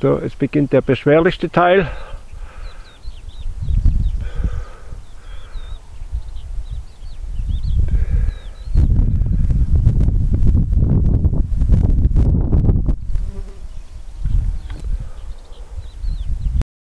So, es beginnt der beschwerlichste Teil.